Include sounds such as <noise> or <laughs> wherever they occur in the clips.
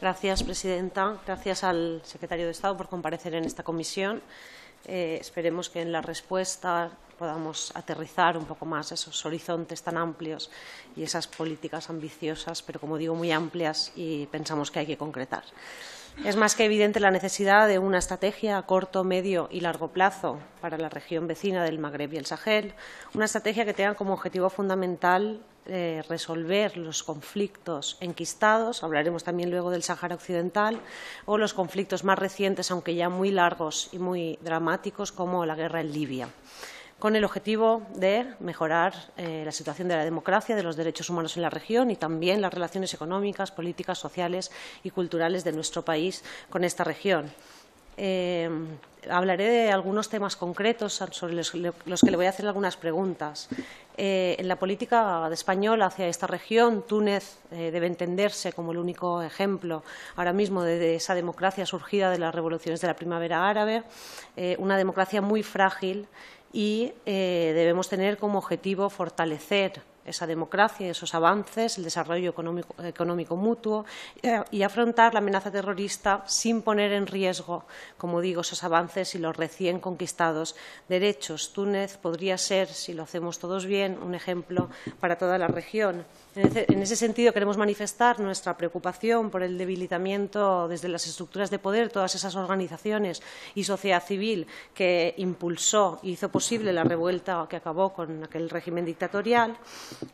Gracias, presidenta. Gracias al secretario de Estado por comparecer en esta comisión. Eh, esperemos que en la respuesta podamos aterrizar un poco más esos horizontes tan amplios y esas políticas ambiciosas, pero como digo, muy amplias y pensamos que hay que concretar. Es más que evidente la necesidad de una estrategia a corto, medio y largo plazo para la región vecina del Magreb y el Sahel, una estrategia que tenga como objetivo fundamental eh, resolver los conflictos enquistados, hablaremos también luego del Sáhara Occidental, o los conflictos más recientes, aunque ya muy largos y muy dramáticos, como la guerra en Libia con el objetivo de mejorar eh, la situación de la democracia, de los derechos humanos en la región y también las relaciones económicas, políticas, sociales y culturales de nuestro país con esta región. Eh, hablaré de algunos temas concretos sobre los, que le voy a hacer algunas preguntas. Eh, en la política española hacia esta región, Túnez debe entenderse como el único ejemplo ahora mismo de, esa democracia surgida de las revoluciones de la primavera árabe, una democracia muy frágil y eh, debemos tener como objetivo fortalecer esa democracia, esos avances, el desarrollo económico, mutuo eh, y afrontar la amenaza terrorista sin poner en riesgo, como digo, esos avances y los recién conquistados derechos. Túnez podría ser, si lo hacemos todos bien, un ejemplo para toda la región. En ese sentido, queremos manifestar nuestra preocupación por el debilitamiento desde las estructuras de poder, todas esas organizaciones y sociedad civil que impulsó y hizo posible la revuelta que acabó con aquel régimen dictatorial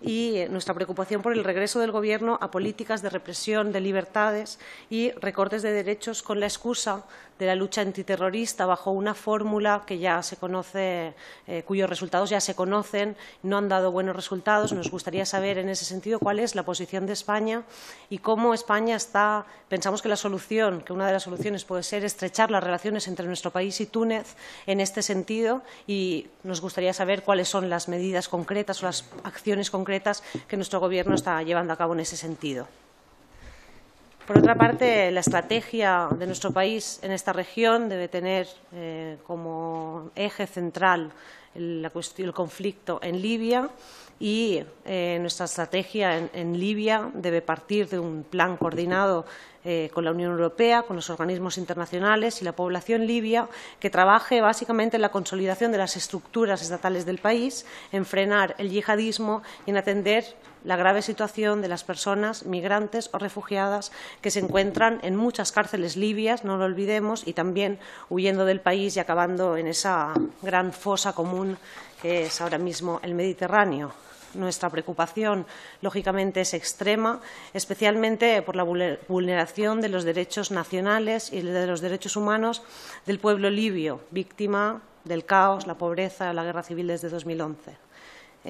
y nuestra preocupación por el regreso del Gobierno a políticas de represión de libertades y recortes de derechos con la excusa de la lucha antiterrorista bajo una fórmula que ya se conoce, eh, cuyos resultados ya se conocen, no han dado buenos resultados. Nos gustaría saber en ese sentido cuál es la posición de España y cómo España está. Pensamos que la solución, que una de las soluciones puede ser estrechar las relaciones entre nuestro país y Túnez en este sentido y nos gustaría saber cuáles son las medidas concretas o las acciones concretas que nuestro Gobierno está llevando a cabo en ese sentido. Por otra parte, la estrategia de nuestro país en esta región debe tener eh, como eje central el, conflicto en Libia y eh, nuestra estrategia en, Libia debe partir de un plan coordinado eh, con la Unión Europea, con los organismos internacionales y la población libia que trabaje básicamente en la consolidación de las estructuras estatales del país, en frenar el yihadismo y en atender la grave situación de las personas migrantes o refugiadas que se encuentran en muchas cárceles libias, no lo olvidemos, y también huyendo del país y acabando en esa gran fosa común que es ahora mismo el Mediterráneo. Nuestra preocupación, lógicamente, es extrema, especialmente por la vulneración de los derechos nacionales y de los derechos humanos del pueblo libio, víctima del caos, la pobreza, la guerra civil desde 2011.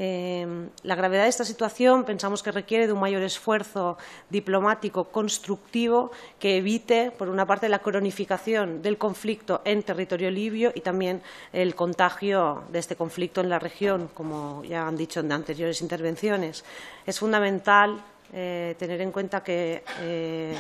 Em, la gravedad de esta situación pensamos que requiere de un mayor esfuerzo diplomático constructivo que evite, por una parte, la cronificación del conflicto en territorio libio y también el contagio de este conflicto en la región, como ya han dicho en anteriores intervenciones. Es fundamental eh, tener en cuenta que eh,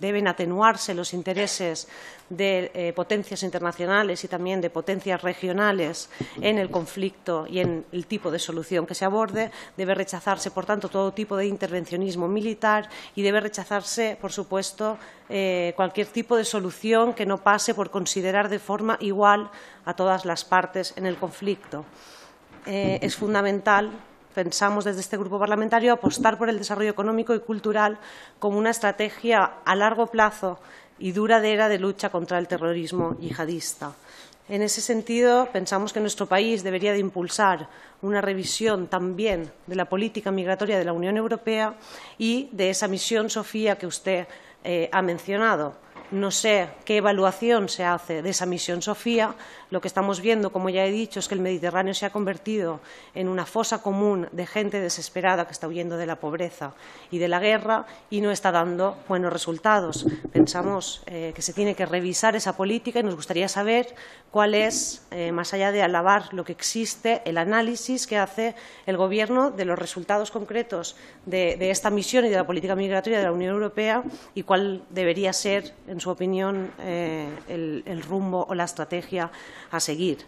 deben atenuarse los intereses de eh, potencias internacionales y también de potencias regionales en el conflicto y en el tipo de solución que se aborde. Debe rechazarse, por tanto, todo tipo de intervencionismo militar y debe rechazarse, por supuesto, eh, cualquier tipo de solución que no pase por considerar de forma igual a todas las partes en el conflicto. Eh, es fundamental pensamos desde este grupo parlamentario apostar por el desarrollo económico y cultural como una estrategia a largo plazo y duradera de lucha contra el terrorismo yihadista. En ese sentido, pensamos que nuestro país debería de impulsar una revisión también de la política migratoria de la Unión Europea y de esa misión Sofía que usted eh, ha mencionado no sé qué evaluación se hace de esa misión Sofía. Lo que estamos viendo, como ya he dicho, es que el Mediterráneo se ha convertido en una fosa común de gente desesperada que está huyendo de la pobreza y de la guerra y no está dando buenos resultados. Pensamos eh, que se tiene que revisar esa política y nos gustaría saber cuál es, eh, más allá de alabar lo que existe, el análisis que hace el Gobierno de los resultados concretos de, de esta misión y de la política migratoria de la Unión Europea y cuál debería ser, en en su opinión, eh, el, rumbo o la estrategia a seguir.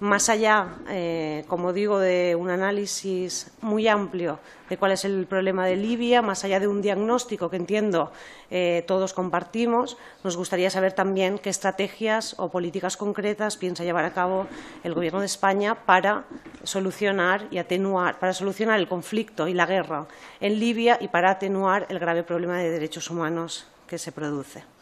Más allá, eh, como digo, de un análisis muy amplio de cuál es el problema de Libia, más allá de un diagnóstico que entiendo eh, todos compartimos, nos gustaría saber también qué estrategias o políticas concretas piensa llevar a cabo el Gobierno de España para solucionar y atenuar, para solucionar el conflicto y la guerra en Libia y para atenuar el grave problema de derechos humanos que se produce.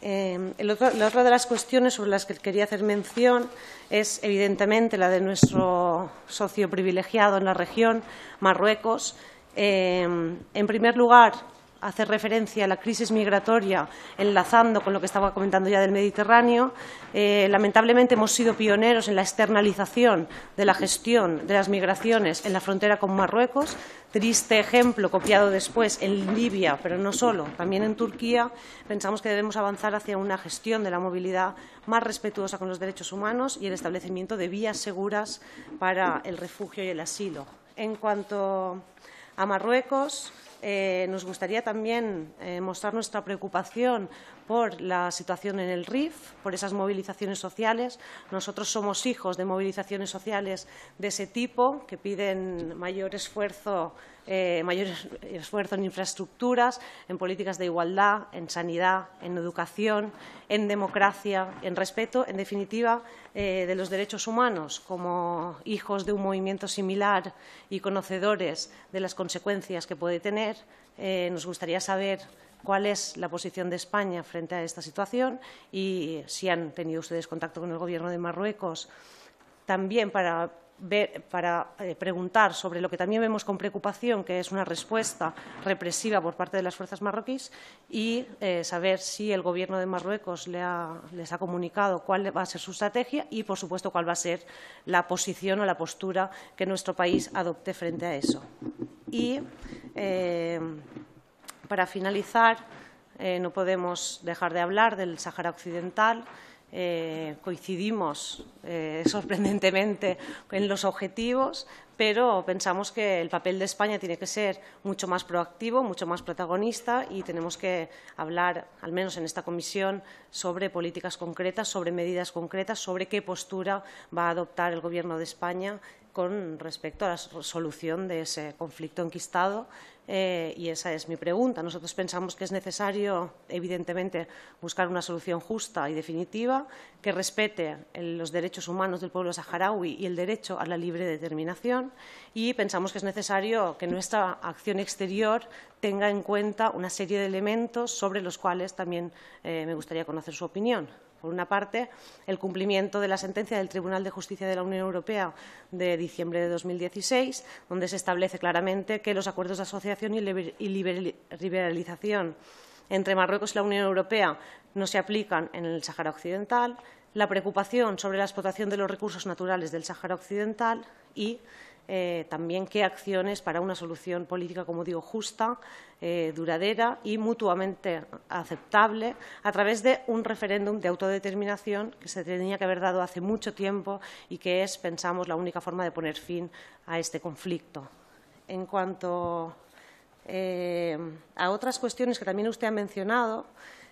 Eh, la otra de las cuestiones sobre las que quería hacer mención es, evidentemente, la de nuestro socio privilegiado en la región, Marruecos. Eh, en primer lugar, hace referencia a la crisis migratoria, enlazando con lo que estaba comentando ya del Mediterráneo. Eh, lamentablemente hemos sido pioneros en la externalización de la gestión de las migraciones en la frontera con Marruecos. Triste ejemplo copiado después en Libia, pero no solo, también en Turquía. Pensamos que debemos avanzar hacia una gestión de la movilidad más respetuosa con los derechos humanos y el establecimiento de vías seguras para el refugio y el asilo. En cuanto a Marruecos, eh, nos gustaría también eh, mostrar nuestra preocupación por la situación en el RIF, por esas movilizaciones sociales. Nosotros somos hijos de movilizaciones sociales de ese tipo que piden mayor esfuerzo eh, mayor en infraestructuras, en políticas de igualdad, en sanidad, en educación, en democracia, en respeto, en definitiva, eh, de los derechos humanos, como hijos de un movimiento similar y conocedores de las consecuencias que puede tener. Eh, nos gustaría saber cuál es la posición de España frente a esta situación y si han tenido ustedes contacto con el Gobierno de Marruecos también para para eh, preguntar sobre lo que también vemos con preocupación, que es una respuesta represiva por parte de las fuerzas marroquíes, y eh, saber si el Gobierno de Marruecos les ha comunicado cuál va a ser su estrategia y, por supuesto, cuál va a ser la posición o la postura que nuestro país adopte frente a eso. Y, eh, para finalizar, no podemos dejar de hablar del Sáhara Occidental, eh, coincidimos eh, <laughs> sorprendentemente en los objetivos, pero pensamos que el papel de España tiene que ser mucho más proactivo, mucho más protagonista y tenemos que hablar, al menos en esta comisión, sobre políticas concretas, sobre medidas concretas, sobre qué postura va a adoptar el Gobierno de España con respecto a la solución de ese conflicto enquistado eh, y esa es mi pregunta. Nosotros pensamos que es necesario, evidentemente, buscar una solución justa y definitiva que respete los derechos humanos del pueblo saharaui y el derecho a la libre determinación y pensamos que es necesario que nuestra acción exterior tenga en cuenta una serie de elementos sobre los cuales también eh, me gustaría conocer su opinión. Por una parte, el cumplimiento de la sentencia del Tribunal de Justicia de la Unión Europea de diciembre de 2016, donde se establece claramente que los acuerdos de asociación y liberalización entre Marruecos y la Unión Europea no se aplican en el Sáhara Occidental, la preocupación sobre la explotación de los recursos naturales del Sáhara Occidental y eh, también qué acciones para una solución política, como digo, justa, eh, duradera y mutuamente aceptable a través de un referéndum de autodeterminación que se tenía que haber dado hace mucho tiempo y que es, pensamos, la única forma de poner fin a este conflicto. En cuanto eh, a otras cuestiones que también usted ha mencionado,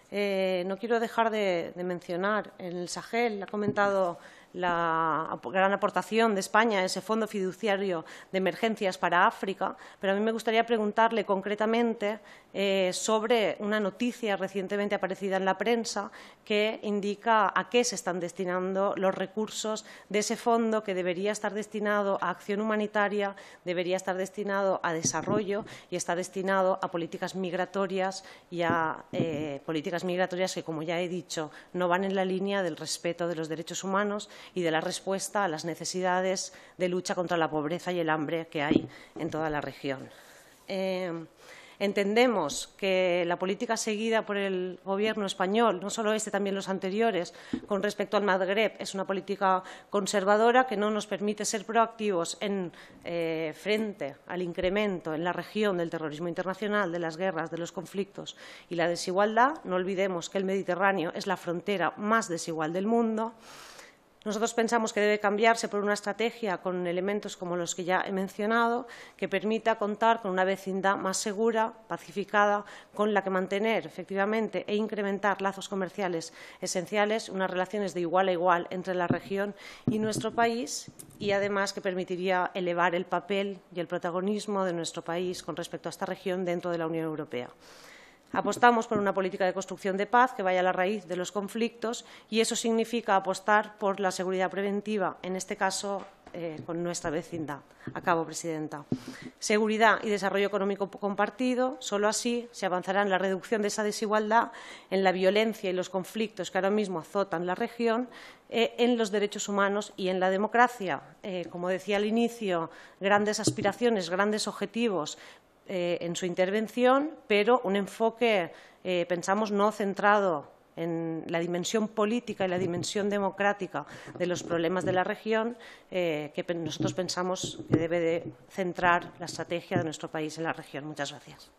no quiero dejar de, de mencionar en el Sahel, ha comentado la gran aportación de España a ese fondo fiduciario de emergencias para África, pero a mí me gustaría preguntarle concretamente eh, sobre una noticia recientemente aparecida en la prensa que indica a qué se están destinando los recursos de ese fondo que debería estar destinado a acción humanitaria, debería estar destinado a desarrollo y está destinado a políticas migratorias y a eh, políticas migratorias que, como ya he dicho, no van en la línea del respeto de los derechos humanos y de la respuesta a las necesidades de lucha contra la pobreza y el hambre que hay en toda la región. Eh, entendemos que la política seguida por el Gobierno español, no solo este, también los anteriores, con respecto al Magreb, es una política conservadora que no nos permite ser proactivos eh, frente al incremento en la región del terrorismo internacional, de las guerras, de los conflictos y la desigualdad. No olvidemos que el Mediterráneo es la frontera más desigual del mundo Nosotros pensamos que debe cambiarse por una estrategia con elementos como los que ya he mencionado, que permita contar con una vecindad más segura, pacificada, con la que mantener efectivamente e incrementar lazos comerciales esenciales, unas relaciones de igual a igual entre la región y nuestro país y además que permitiría elevar el papel y el protagonismo de nuestro país con respecto a esta región dentro de la Unión Europea. Apostamos por una política de construcción de paz que vaya a la raíz de los conflictos y eso significa apostar por la seguridad preventiva, en este caso eh, con nuestra vecindad. Acabo, Presidenta. Seguridad y desarrollo económico compartido. Solo así se avanzará en la reducción de esa desigualdad, en la violencia y los conflictos que ahora mismo azotan la región, eh, en los derechos humanos y en la democracia. Eh, como decía al inicio, grandes aspiraciones, grandes objetivos, eh, en su intervención, pero un enfoque, eh, pensamos, no centrado en la dimensión política y la dimensión democrática de los problemas de la región, eh, que nosotros pensamos que debe de centrar la estrategia de nuestro país en la región. Muchas gracias.